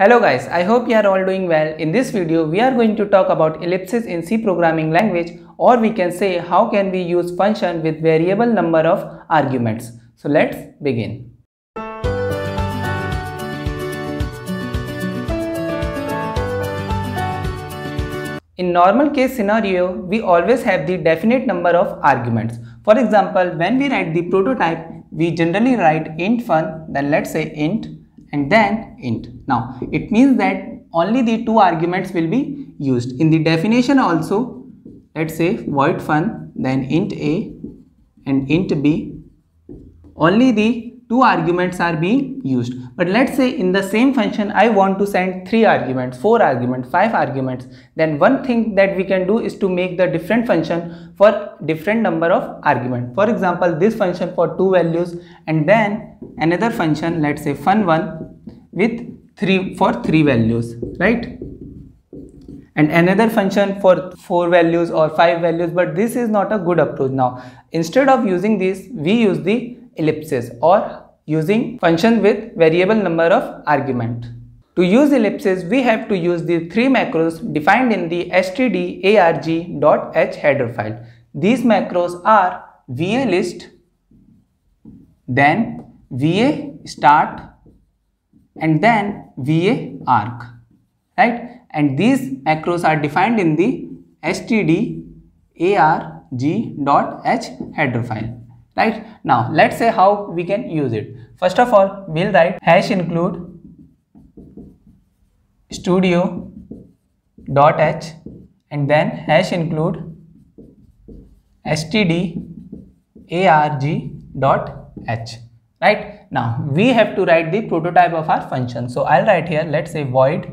Hello guys, I hope you are all doing well. In this video, we are going to talk about ellipses in C programming language or we can say how can we use function with variable number of arguments. So let's begin. In normal case scenario, we always have the definite number of arguments. For example, when we write the prototype, we generally write int fun, then let's say int and then int. Now it means that only the two arguments will be used. In the definition also let's say void fun then int a and int b only the two arguments are being used. But let's say in the same function I want to send three arguments four arguments five arguments. Then one thing that we can do is to make the different function for different number of arguments for example this function for two values and then another function let's say fun1 with three for three values right? And another function for four values or five values but this is not a good approach. Now instead of using this we use the ellipses or using function with variable number of argument. To use ellipses, we have to use the three macros defined in the stdarg.h header file. These macros are va list, then va start and then va arg, right? And these macros are defined in the stdarg.h header file right? Now let's say how we can use it. First of all we'll write hash include studio dot h and then hash include std arg dot h. Right? Now we have to write the prototype of our function. So i'll write here let's say void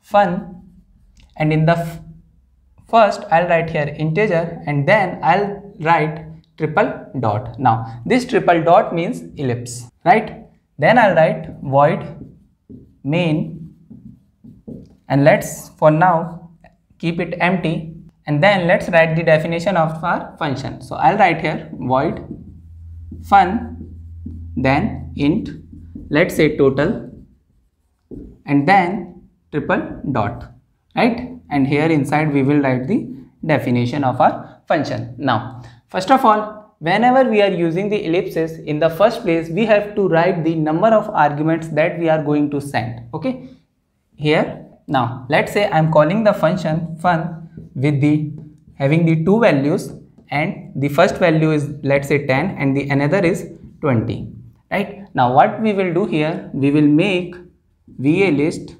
fun and in the first i'll write here integer and then i'll write triple dot. Now this triple dot means ellipse, right? Then I'll write void main and let's for now keep it empty and then let's write the definition of our function. So I'll write here void fun then int let's say total and then triple dot right and here inside we will write the definition of our function. Now First of all, whenever we are using the ellipses, in the first place, we have to write the number of arguments that we are going to send. Okay. Here, now, let's say I'm calling the function fun with the having the two values and the first value is let's say 10 and the another is 20 right now what we will do here we will make va list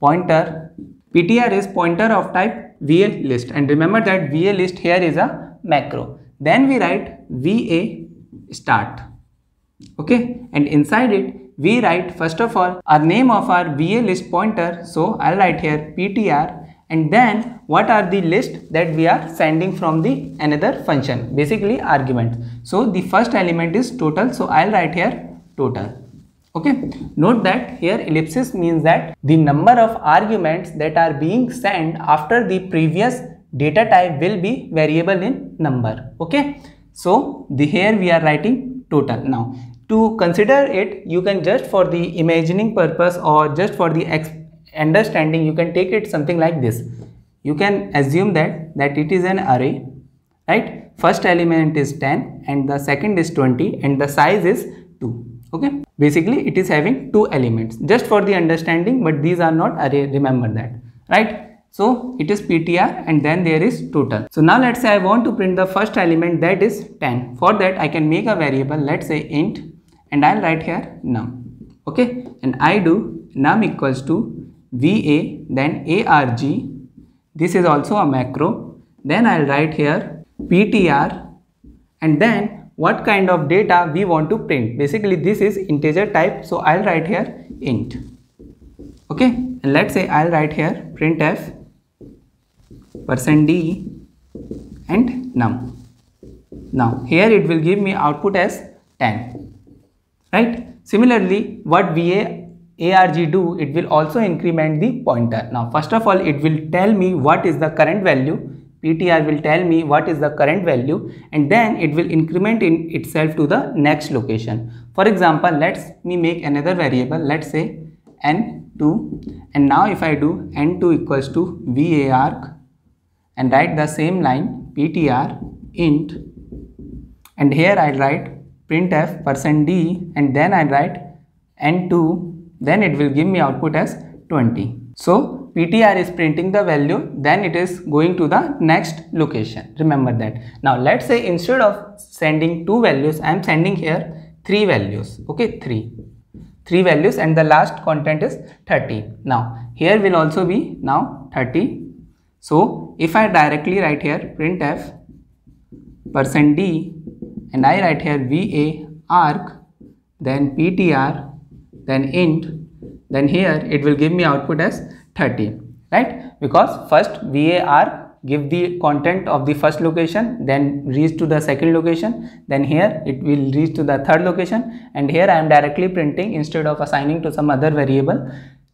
pointer ptr is pointer of type va list and remember that va list here is a macro. Then we write va start. Okay? And inside it we write first of all our name of our va list pointer. So i'll write here ptr and then what are the list that we are sending from the another function? Basically argument. So the first element is total. So i'll write here total. Okay? Note that here ellipsis means that the number of arguments that are being sent after the previous data type will be variable in number okay? So the here we are writing total. Now to consider it you can just for the imagining purpose or just for the understanding you can take it something like this. You can assume that that it is an array right? First element is 10 and the second is 20 and the size is 2 okay? Basically it is having two elements just for the understanding but these are not array remember that right so it is PTR and then there is total. So now let's say I want to print the first element that is 10. For that I can make a variable let's say int and I'll write here num. Okay and I do num equals to VA then ARG. This is also a macro. Then I'll write here PTR and then what kind of data we want to print. Basically this is integer type so I'll write here int. Okay and let's say I'll write here printf percent d and num. Now here it will give me output as 10 right? Similarly what va arg do it will also increment the pointer. Now first of all it will tell me what is the current value. Ptr will tell me what is the current value and then it will increment in itself to the next location. For example let's me make another variable. Let's say n 2 and now if I do n2 equals to va arg and write the same line ptr int and here I'll write printf percent %d and then I'll write n2 then it will give me output as 20. So PTR is printing the value then it is going to the next location remember that. Now let's say instead of sending two values I am sending here three values okay three three values and the last content is 30. Now here will also be now 30 so if I directly write here printf percent %d and I write here va arg then ptr then int then here it will give me output as 30 right? Because first var give the content of the first location then reach to the second location then here it will reach to the third location and here I am directly printing instead of assigning to some other variable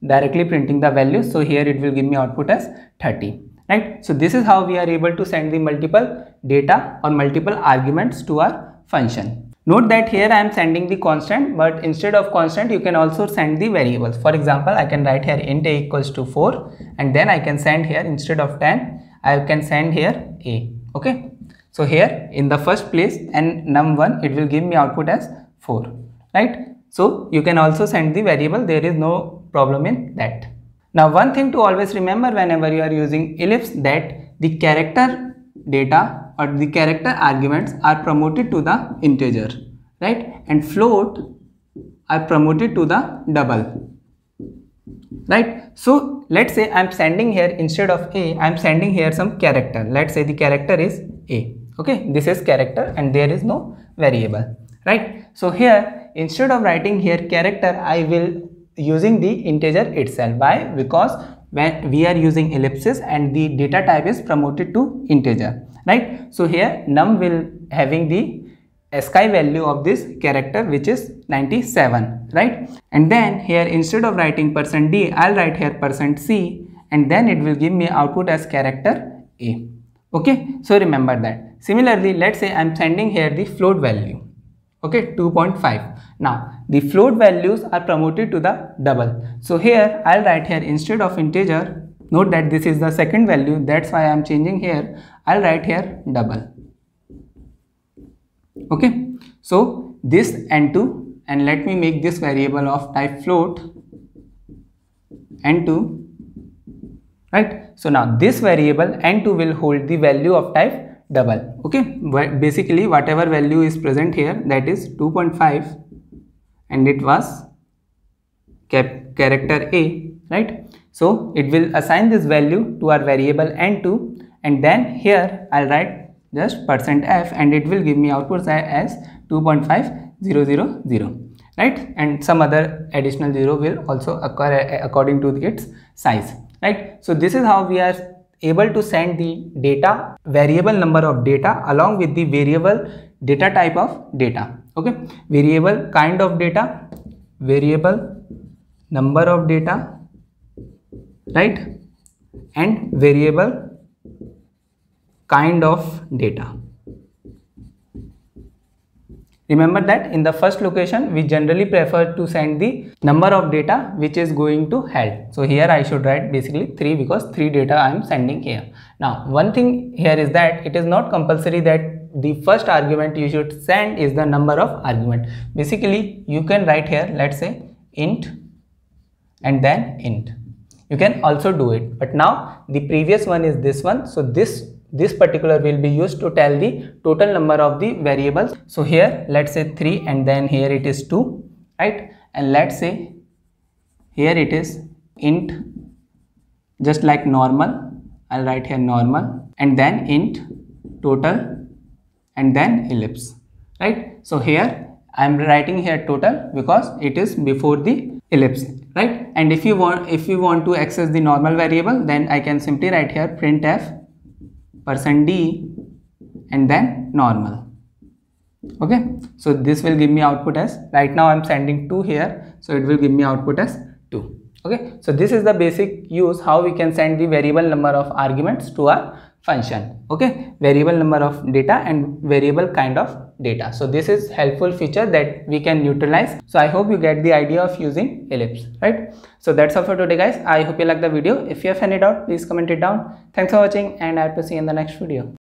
directly printing the value. So here it will give me output as 30 right? So this is how we are able to send the multiple data or multiple arguments to our function. Note that here i am sending the constant but instead of constant you can also send the variables. For example i can write here int a equals to 4 and then i can send here instead of 10 i can send here a. Okay? So here in the first place and num1 it will give me output as 4 right? So you can also send the variable. There is no problem in that now one thing to always remember whenever you are using ellipse that the character data or the character arguments are promoted to the integer right? And float are promoted to the double right? So let's say i'm sending here instead of a i'm sending here some character. Let's say the character is a okay? This is character and there is no variable right? So here instead of writing here character i will using the integer itself. Why? Because when we are using ellipsis and the data type is promoted to integer right? So here num will having the ASCII value of this character which is 97 right? And then here instead of writing percent %d I'll write here percent %c and then it will give me output as character a okay? So remember that. Similarly let's say I'm sending here the float value okay? 2.5 now the float values are promoted to the double. So here I'll write here instead of integer, note that this is the second value that's why I'm changing here. I'll write here double. Okay. So this n2 and let me make this variable of type float n2 right. So now this variable n2 will hold the value of type double okay basically whatever value is present here that is 2.5 and it was character a right? So it will assign this value to our variable n2 and then here i'll write just percent %f and it will give me output as 2.5000 right? And some other additional zero will also occur uh, according to its size right? So this is how we are able to send the data variable number of data along with the variable data type of data okay? Variable kind of data variable number of data right? And variable kind of data. Remember that in the first location we generally prefer to send the number of data which is going to head so here i should write basically 3 because 3 data i am sending here. Now one thing here is that it is not compulsory that the first argument you should send is the number of argument. Basically you can write here let's say int and then int. You can also do it. But now the previous one is this one. So this this particular will be used to tell the total number of the variables. So here let's say 3 and then here it is 2 right? And let's say here it is int just like normal. I'll write here normal and then int total and then ellipse right? So here i am writing here total because it is before the ellipse right? And if you want if you want to access the normal variable then i can simply write here printf percent %d and then normal okay? So this will give me output as right now i'm sending 2 here so it will give me output as 2 okay? So this is the basic use how we can send the variable number of arguments to our function okay variable number of data and variable kind of data. So this is helpful feature that we can utilize. So I hope you get the idea of using ellipse, right? So that's all for today guys. I hope you like the video. If you have any doubt, please comment it down. Thanks for watching and I to see you in the next video.